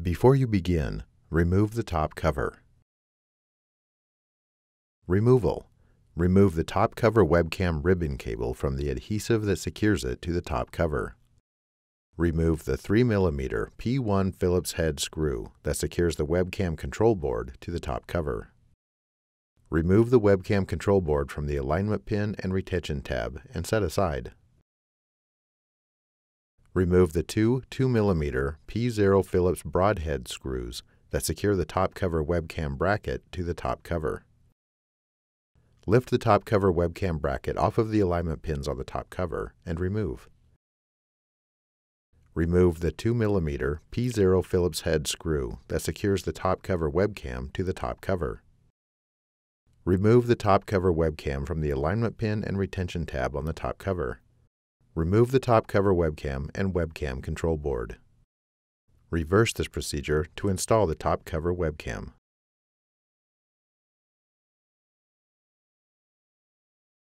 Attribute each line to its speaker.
Speaker 1: Before you begin, remove the top cover. Removal. Remove the top cover webcam ribbon cable from the adhesive that secures it to the top cover. Remove the 3mm P1 Phillips head screw that secures the webcam control board to the top cover. Remove the webcam control board from the alignment pin and retention tab and set aside. Remove the two 2mm P0 Phillips broadhead screws that secure the top cover webcam bracket to the top cover. Lift the top cover webcam bracket off of the alignment pins on the top cover and remove. Remove the 2mm P0 Phillips head screw that secures the top cover webcam to the top cover. Remove the top cover webcam from the alignment pin and retention tab on the top cover. Remove the top cover webcam and webcam control board. Reverse this procedure to install the top cover webcam.